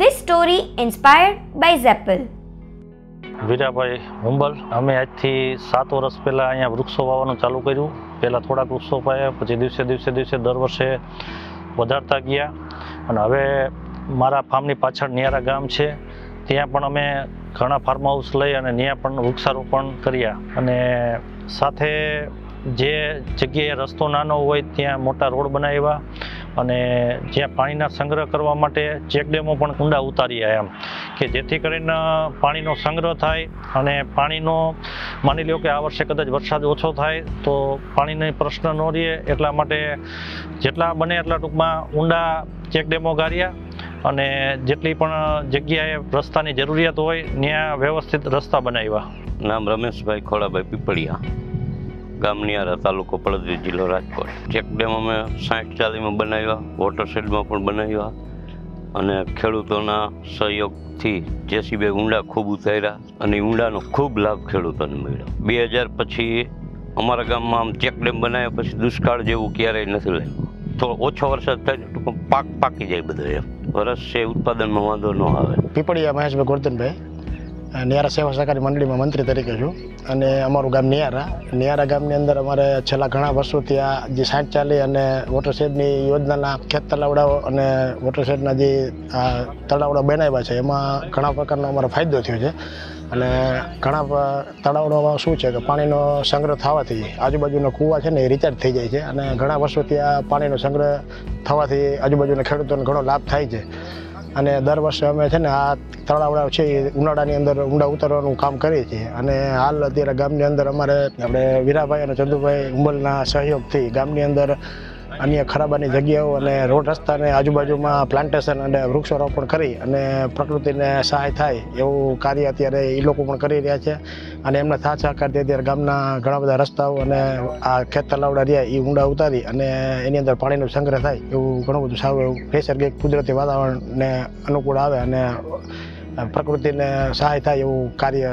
This story inspired by Zeppel. Virabhai Humbal, અમે આજથી સાત વર્ષ પહેલાં અહીંયા વૃક્ષો વાવવાનું ચાલુ કર્યું. પહેલાં થોડાક વૃક્ષો પાયા, પછી દિવસે દિવસે દિવસે દર વર્ષે વધારતા ગયા. અને હવે મારા ફાર્મની પાછળ નિયારા ગામ છે. ત્યાં પણ અમે ઘણા ફાર્મ હાઉસ લઈ અને ત્યાં પણ વૃક્ષારોપણ કર્યા. અને સાથે જે જગ્યાએ રસ્તો નાનો હોય ત્યાં મોટા રોડ બનાવ્યા. અને જ્યાં પાણીના સંગ્રહ કરવા માટે ચેકડેમો પણ ઊંડા ઉતાર્યા એમ, કે જેથી કરીને પાણીનો સંગ્રહ થાય અને પાણીનો, માની લો કે આ વર્ષે કદાચ વરસાદ ઓછો થાય, તો પાણીનો પ્રશ્ન ન રહે એટલા માટે જેટલા બને એટલા ટૂંકમાં ઊંડા ચેકડેમો ગાર્યા અને જેટલી પણ જગ્યાએ રસ્તાની જરૂરિયાત હોય, ત્યાં વ્યવસ્થિત રસ્તા બનાવ્યા. નામ રમેશભાઈ ખોડાભાઈ પીપળિયા. ગામનિયારા તાલુકો પડદરી જિલ્લો રાજકોટ. ચેકડેમ અમે સાઠ ચાલીમાં બનાવ્યા વોટર શેડમાં પણ બનાવ્યા અને ખેડૂતોના સહયોગથી જેસીબી ઊંડા ખૂબ ઉતાર્યા અને ઊંડાનો ખૂબ લાભ ખેડૂતોને મળ્યો. બે હજાર પછી અમારા ગામમાં આમ ચેકડેમ બનાવ્યા પછી દુષ્કાળ જેવું ક્યારેય નથી લાગ્યું. તો ઓછો વરસાદ થાય પાક પાકી જાય બધો એમ. વરસ છે, ઉત્પાદનમાં વાંધો ન આવે. પીપળિયા મહેશભાઈ ગોરધનભાઈ. નિયારા સેવા સહકારી મંડળીમાં મંત્રી તરીકે છું. અને અમારું ગામ નિયારા નિયારા ગામની અંદર અમારે છેલ્લા ઘણા વર્ષોથી આ જે સાઠ ચાલી અને વોટરશેડની યોજનાના ખેત તલાવડાઓ અને વોટરશેડના જે તળાવડા બનાવ્યા છે, એમાં ઘણા પ્રકારનો અમારો ફાયદો થયો છે. અને ઘણા તળાવડામાં શું છે કે પાણીનો સંગ્રહ થવાથી આજુબાજુના કૂવા છે ને એ રિચાર્જ થઈ જાય છે. અને ઘણા વર્ષોથી આ પાણીનો સંગ્રહ થવાથી આજુબાજુના ખેડૂતોને ઘણો લાભ થાય છે. અને દર વર્ષે અમે છે ને આ તળાવડા છે એ ઉનાળાની અંદર ઊંડા ઉતારવાનું કામ કરીએ છીએ. અને હાલ અત્યારે ગામની અંદર અમારે આપણે વીરાભાઈ અને ચંદુભાઈ ઉંબલના સહયોગથી ગામની અંદર અન્ય ખરાબાની જગ્યાઓ અને રોડ રસ્તાને આજુબાજુમાં પ્લાન્ટેશન અને વૃક્ષારોપણ કરી અને પ્રકૃતિને સહાય થાય એવું કાર્ય અત્યારે એ લોકો પણ કરી રહ્યા છે. અને એમના સાથ સહકારથી અત્યારે ગામના ઘણા બધા રસ્તાઓ અને આ ખેત તલાવડા રહ્યા એ ઊંડા ઉતારી અને એની અંદર પાણીનો સંગ્રહ થાય એવું ઘણું બધું સારું એવું નૈસર્ગિક કુદરતી વાતાવરણને અનુકૂળ આવે અને પ્રકૃતિને સહાય થાય એવું કાર્ય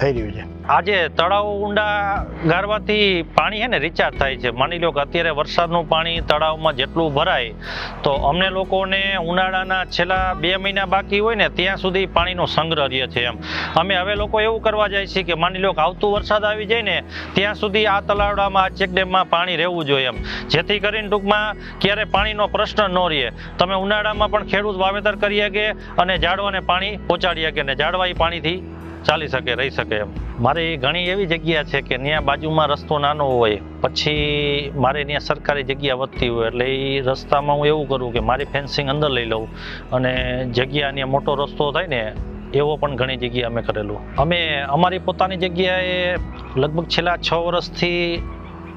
થઈ રહ્યું છે. આજે તળાવ ઊંડા ગારવાથી પાણી છે ને રિચાર્જ થાય છે. માની લો કે અત્યારે વરસાદનું પાણી તળાવમાં જેટલું ભરાય, તો અમને લોકોને ઉનાળાના છેલ્લા બે મહિના બાકી હોય ને, ત્યાં સુધી પાણીનો સંગ્રહ રહે છે એમ. અમે હવે લોકો એવું કરવા જાય છે કે માની લો કે આવતું વરસાદ આવી જાય ને, ત્યાં સુધી આ તલાવડામાં આ ચેકડેમમાં પાણી રહેવું જોઈએ એમ. જેથી કરીને ટૂંકમાં ક્યારે પાણીનો પ્રશ્ન ન રહે. તમે ઉનાળામાં પણ ખેડૂત વાવેતર કરી શકે અને ઝાડવાને પાણી પહોંચાડી શકે ને ઝાડવા એ પાણીથી ચાલી શકે, રહી શકે એમ. મારી ઘણી એવી જગ્યા છે કે ત્યાં બાજુમાં રસ્તો નાનો હોય, પછી મારે ત્યાં સરકારી જગ્યા વધતી હોય, એટલે એ રસ્તામાં હું એવું કરું કે મારી ફેન્સિંગ અંદર લઈ લઉં અને જગ્યા ત્યાં મોટો રસ્તો થાય ને, એવો પણ ઘણી જગ્યાએ અમે કરેલું. અમે, અમારી પોતાની જગ્યાએ લગભગ છેલ્લા છ વર્ષથી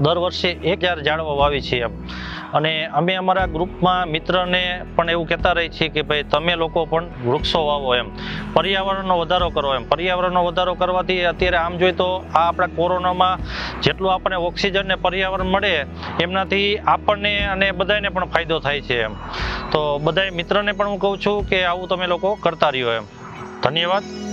દર વર્ષે એક હજાર ઝાડવા વાવી છીએ એમ. અને અમે અમારા ગ્રુપમાં મિત્રને પણ એવું કહેતા રહીએ છીએ કે ભાઈ તમે લોકો પણ વૃક્ષો વાવો એમ. પર્યાવરણનો વધારો કરો એમ. પર્યાવરણનો વધારો કરવાથી અત્યારે આમ જોઈએ તો આ આપણા કોરોનામાં જેટલું આપણને ઓક્સિજન ને પર્યાવરણ મળે, એમનાથી આપણને અને બધાને પણ ફાયદો થાય છે એમ. તો બધા મિત્રને પણ હું કહું છું કે આવું તમે લોકો કરતા રહ્યો એમ. ધન્યવાદ.